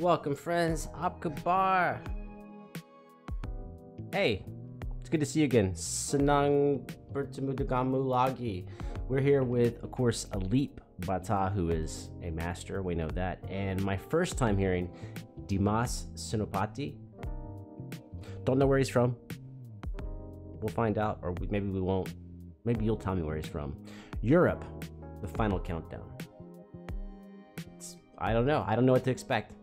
Welcome, friends. Abkabar. Hey, it's good to see you again. Sanang Bertamudugamu Lagi. We're here with, of course, Alip Ba Ta, who is a master. We know that. And my first time hearing Dimas Senopati. Don't know where he's from. We'll find out, or maybe we won't. Maybe you'll tell me where he's from. Europe, the final countdown. It's, I don't know. I don't know what to expect.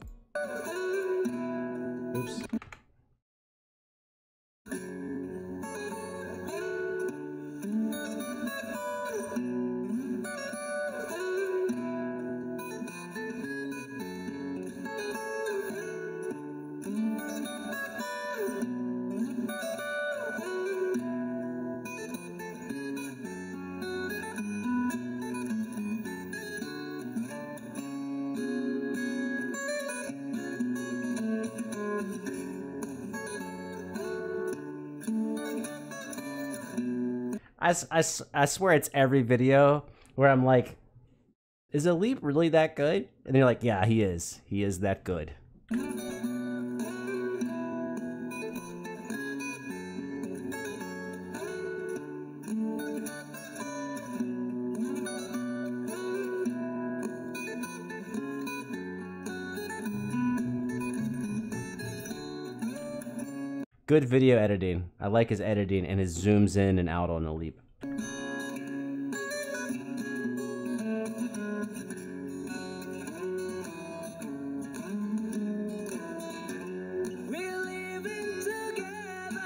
I, I I swear it's every video where I'm like, is Alip really that good? And you're like, yeah, he is. He is that good. Good video editing. I like his editing and his zooms in and out on the together,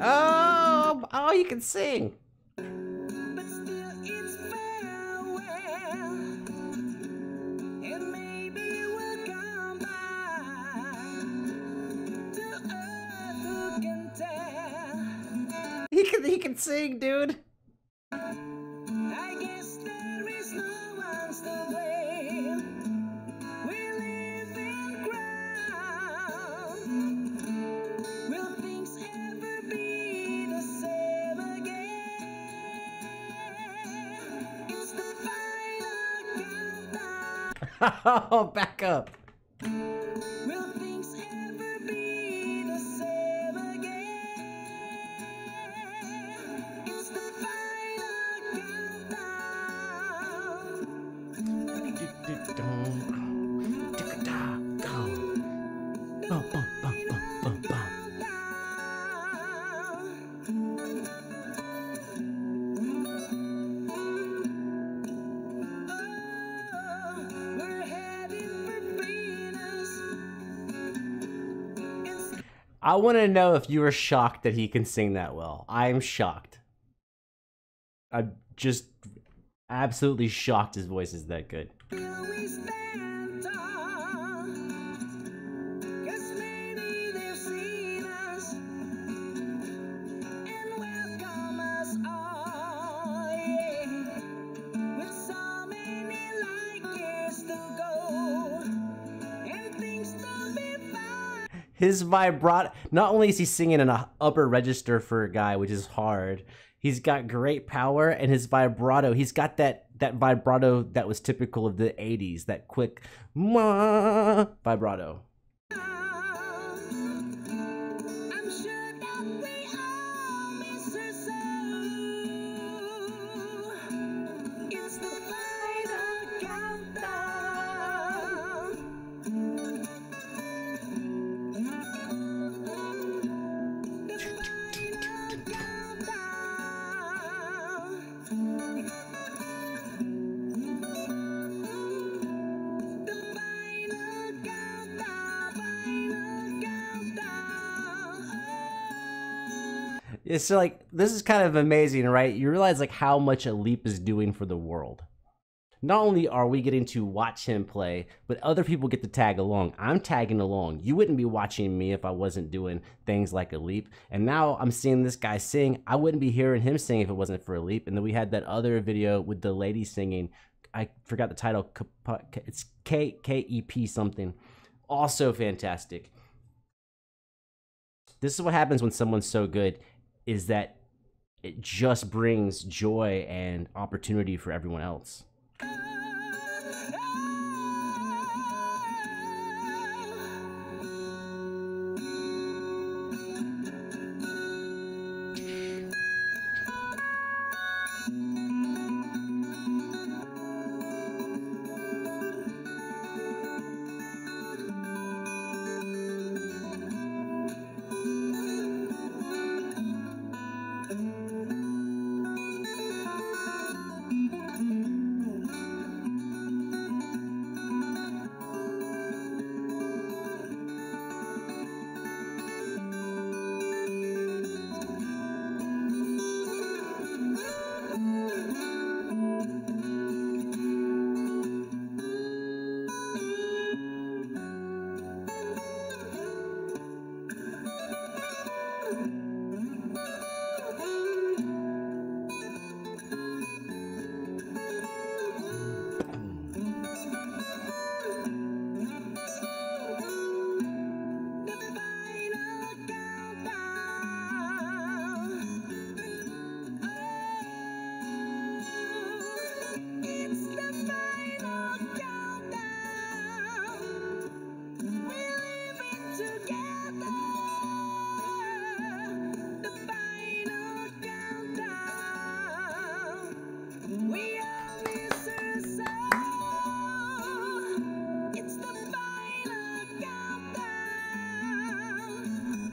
Oh, oh, you can sing. He can he can sing, dude. I guess there I want to know if you were shocked that he can sing that well. I'm shocked. I'm just absolutely shocked his voice is that good. His vibrato, not only is he singing in an upper register for a guy, which is hard, he's got great power and his vibrato, he's got that that vibrato that was typical of the 80s, that quick vibrato. It's like this is kind of amazing, right? You realize like how much Alip is doing for the world. Not only are we getting to watch him play, but other people get to tag along. I'm tagging along. You wouldn't be watching me if I wasn't doing things like Alip. And now I'm seeing this guy sing. I wouldn't be hearing him sing if it wasn't for Alip. And then we had that other video with the lady singing. I forgot the title. It's K K E P something. Also fantastic. This is what happens when someone's so good is that it just brings joy and opportunity for everyone else.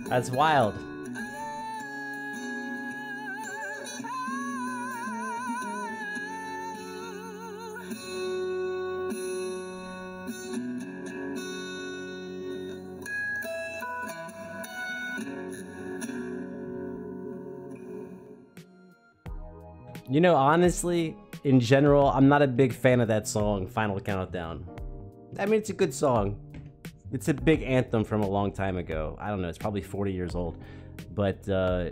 That's wild. You know, honestly, in general, I'm not a big fan of that song, Final Countdown. I mean, it's a good song. It's a big anthem from a long time ago. I don't know, it's probably 40 years old. But uh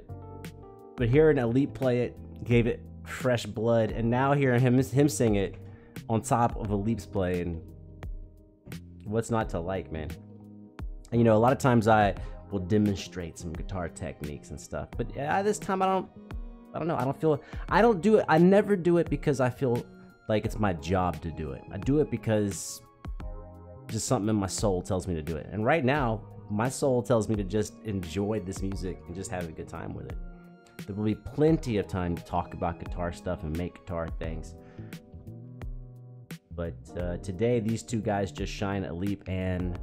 but hearing Alip play it gave it fresh blood and now hearing him him sing it on top of Alip's playing what's not to like, man. And you know, a lot of times I will demonstrate some guitar techniques and stuff. But this time I don't I don't know. I don't feel I don't do it. I never do it because I feel like it's my job to do it. I do it because just something in my soul tells me to do it. And right now, my soul tells me to just enjoy this music and just have a good time with it. There will be plenty of time to talk about guitar stuff and make guitar things. But uh, today, these two guys just shine Alip and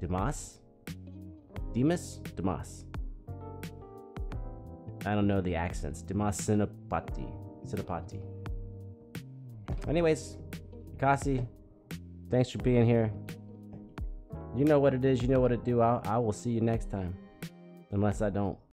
Demas? Demas? Demas. I don't know the accents. Demas Sinapati. Sinapati. Anyways, Kasi, thanks for being here. You know what it is. You know what to do. I'll, I will see you next time. Unless I don't.